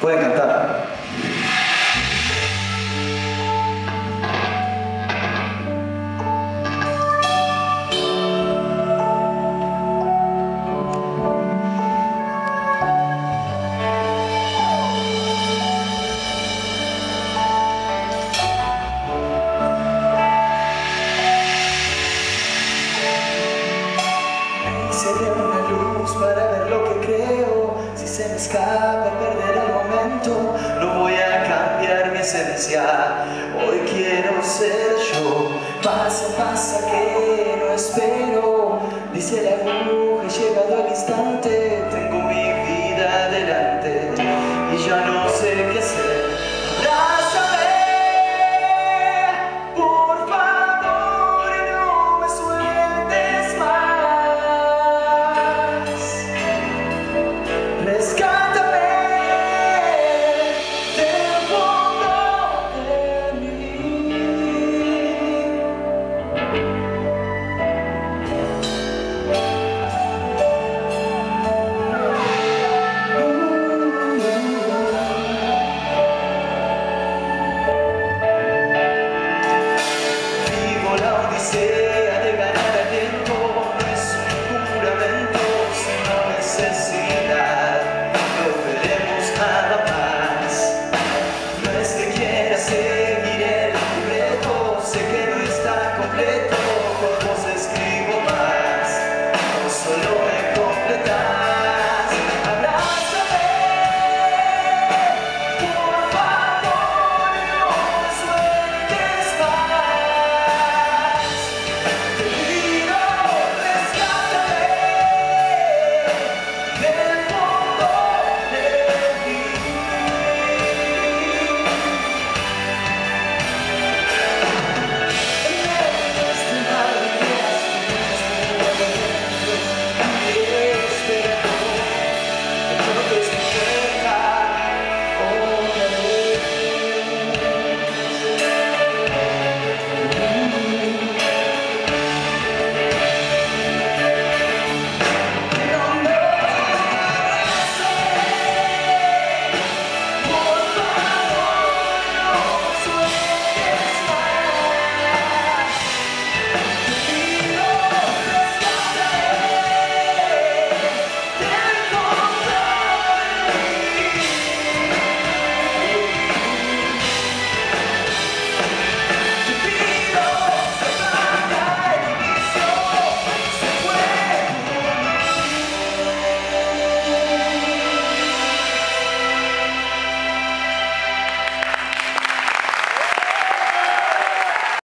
Pueden cantar. Sería una luz para ver lo que creo. Si se me escapa perder no voy a cambiar mi esencia. Hoy quiero ser yo. Pasa, pasa que no espero. Dice la aguja, llegado al instante, tengo mi vida delante y ya no sé qué hacer. ser.